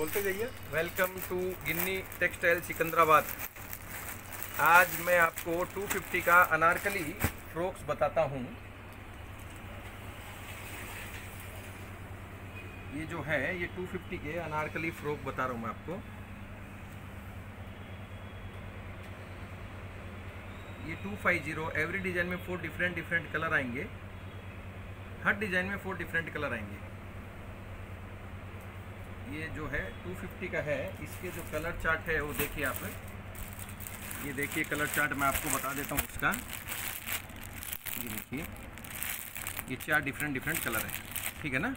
बोलते जाइए। Welcome to Ginni Textile Secunderabad. आज मैं आपको 250 का अनारकली फ्रॉक्स बताता हूँ। ये जो है, ये 250 के अनारकली फ्रॉक बता रहा हूँ मैं आपको। ये 250 एवरी डिज़ाइन में फोर डिफरेंट डिफरेंट कलर आएँगे। हर डिज़ाइन में फोर डिफरेंट कलर आएँगे। ये जो है 250 का है, इसके जो कलर चार्ट है, वो देखिए आप। ये देखिए कलर चार्ट मैं आपको बता देता हूँ इसका ये देखिए, ये चार डिफरेंट डिफरेंट कलर है, ठीक है ना?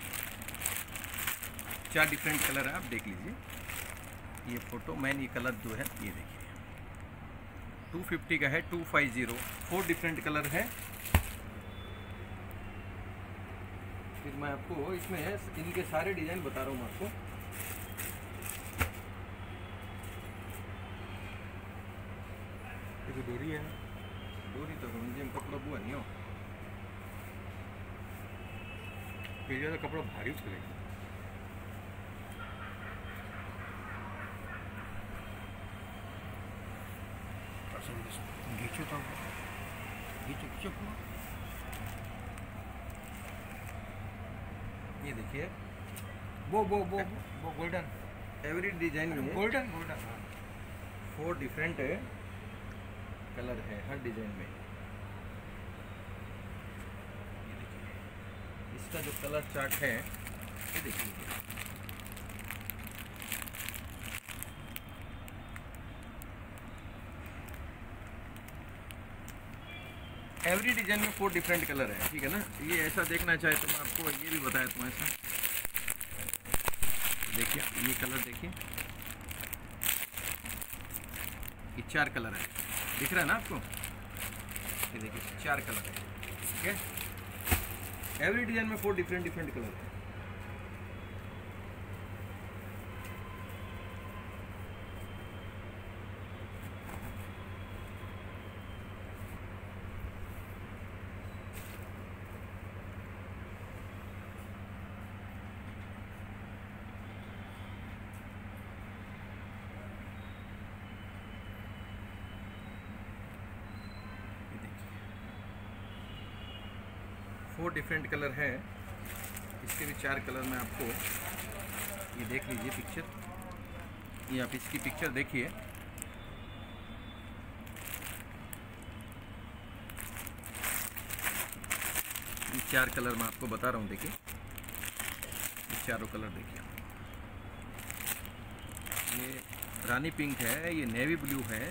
चार डिफरेंट कलर है, आप देख लीजिए। ये फ़ोटो मैन ये कलर जो है, ये देखिए। 250 का है 250 फोर डिफरेंट कलर है। फिर मैं आपको इसमें इनके सारे डिज़ाइन बता रहा हूँ आपको। ये तो डोरी है डोरी तो जेम कपड़ा बुआ नहीं हो ये ज़्यादा कपड़ा भारी उसके घीचो तो घीचो घीचो ये देखिए वो वो वो वो गोल्डन एवरी डिज़ाइन में golden golden four different colour है हर डिज़ाइन में। इसका जो कलर चार्ट है, ये देखिए। एवरी डिज़ाइन में फोर डिफरेंट कलर है, ठीक है ना? ये ऐसा देखना चाहे तो मैं आपको ये भी बताया तुम ऐसा देखिए, ये कलर देखिए। ये चार कलर है। दिख रहा है ना आपको? ये देखिए, चार कलर है, ठीक है? एवरी डिज़ाइन में फोर डिफरेंट डिफरेंट कलर है ये देखिए फोर डिफरेंट कलर है। इसके भी चार कलर में आपको ये देख लीजिए पिक्चर ये आप इसकी पिक्चर देखिए। ये चार कलर मैं आपको बता रहा हूँ, देखिए। ये चारों कलर देखिए। ये रानी पिंक है, ये नेवी ब्लू है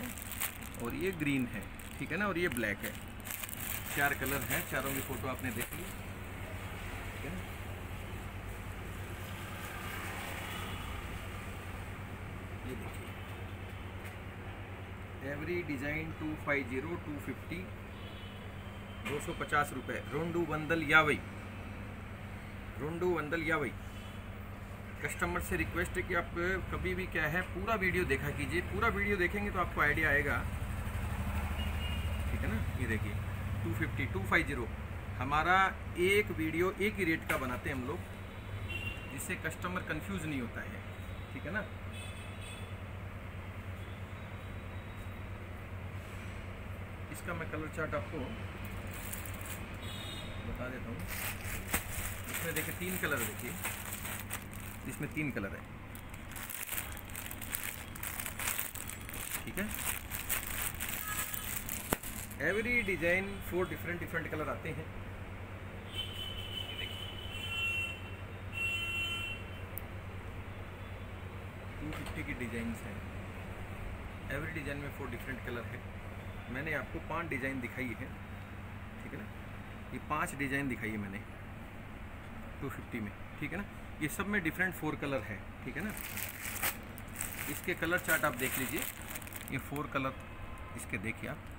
और ये ग्रीन है, ठीक है ना? और ये ब्लैक है। चार कलर हैं, चारों की फ़ोटो आपने देख ली। देखिए। Every design two five zero two fifty दो सौ पचास रुपये रोंडू वंदल यावई। रोंडू वंदल यावई। कस्टमर से रिक्वेस्ट है कि आप कभी भी क्या है, पूरा वीडियो देखा कीजिए। पूरा वीडियो देखेंगे तो आपको आइडिया आएगा। ठीक है ना? ये देखिए। 250 250 हमारा एक वीडियो एक ही रेट का बनाते हैं हम लोग, जिससे कस्टमर कंफ्यूज नहीं होता है। ठीक है ना? इसका मैं कलर चार्ट आपको बता देता हूँ। इसमें देखिए तीन कलर देखिए। इसमें तीन कलर है। ठीक है? Every design four different different colour आते हैं। टू फिफ्टी की डिज़ाइन हैं। एवरी डिज़ाइन में फोर डिफरेंट कलर है। मैंने आपको पाँच डिज़ाइन दिखाई है। ठीक है ना? ये पाँच डिज़ाइन दिखाई है मैंने। टू फिफ्टी में। ठीक है ना? ये सब में डिफरेंट फोर कलर है। ठीक है ना? इसके कलर चार्ट आप देख लीजिए। ये फोर कलर इसके देखिए आप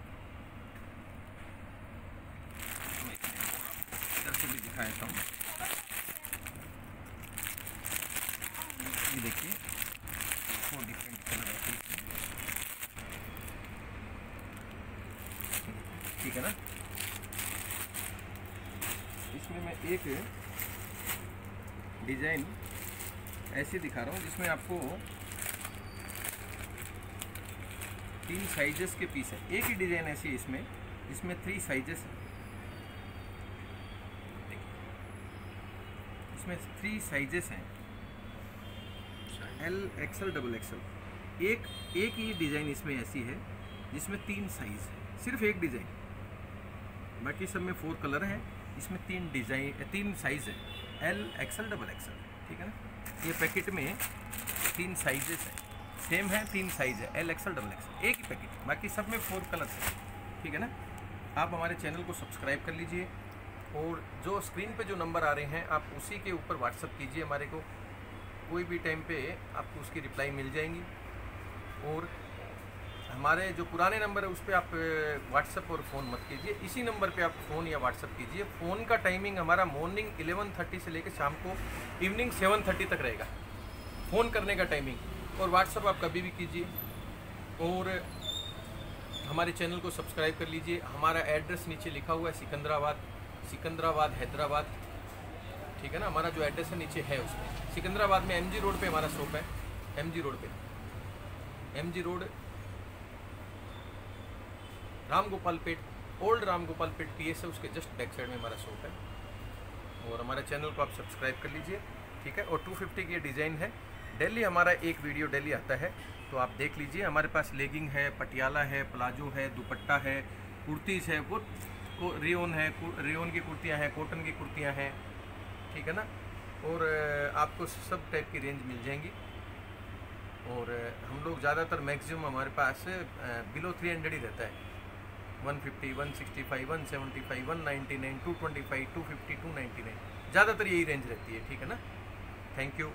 मैं इधर से भी दिखा देता हूँ ये देखिए फोर डिफरेंट कलर है, ठीक है। ना? इसमें मैं एक डिज़ाइन ऐसे दिखा रहा हूँ, जिसमें आपको तीन साइजेस के पीस है। एक ही डिज़ाइन ऐसी इसमें, जिसमें थ्री साइजेस इसमें थ्री साइजेस हैं। एल एक्सएल डबल एक्सएल एक एक ही डिज़ाइन इसमें ऐसी है, जिसमें तीन साइज़ है। सिर्फ़ एक डिज़ाइन बाकी सब में फोर कलर हैं। इसमें तीन डिज़ाइन तीन साइज़ है। एल एक्सएल डबल एक्सएल ठीक है ना? ये पैकेट में तीन साइजेस हैं। सेम है, तीन साइज़ है। एल एक्सएल डबल एक्सएल एक ही पैकेट बाकी सब में फोर कलर्स है। ठीक है ना? आप हमारे चैनल को सब्सक्राइब कर लीजिए। और जो स्क्रीन पे जो नंबर आ रहे हैं, आप उसी के ऊपर व्हाट्सअप कीजिए हमारे को। कोई भी टाइम पे आपको उसकी रिप्लाई मिल जाएँगी। और हमारे जो पुराने नंबर है, उस पर आप व्हाट्सअप और फ़ोन मत कीजिए। इसी नंबर पे आप फ़ोन या व्हाट्सअप कीजिए। फ़ोन का टाइमिंग हमारा मॉर्निंग 11:30 से लेकर शाम को इवनिंग 7:30 तक रहेगा। फ़ोन करने का टाइमिंग और व्हाट्सअप आप कभी भी कीजिए। और हमारे चैनल को सब्सक्राइब कर लीजिए। हमारा एड्रेस नीचे लिखा हुआ है सिकंदराबाद। सिकंदराबाद, हैदराबाद, ठीक है ना? हमारा जो एड्रेस है, नीचे है उसमें। सिकंदराबाद में एमजी रोड पे हमारा शॉप है। एमजी रोड पे। MG Road Ram Gopal Pet old Ram Gopal Pet P है, उसके जस्ट बैक साइड में हमारा शॉप है। और हमारे चैनल को आप सब्सक्राइब कर लीजिए, ठीक है? और 250 की ये डिज़ाइन है। डेली हमारा एक वीडियो डेली आता है तो आप देख लीजिए। हमारे पास लेगिंग है, पटियाला है, प्लाजो है, दुपट्टा है कुर्तीज़ है, वो रेन है रेन की कुर्तियाँ हैं कॉटन की कुर्तियाँ हैं ठीक है ना? और आपको सब टाइप की रेंज मिल जाएँगी। और हम लोग ज़्यादातर मैक्सिमम हमारे पास बिलो थ्री हंड्रेड ही रहता है। 150, 165, 175, 199, 225, 250, 299 ज़्यादातर यही रेंज रहती है ठीक है ना? Thank you.